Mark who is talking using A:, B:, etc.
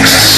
A: Yes.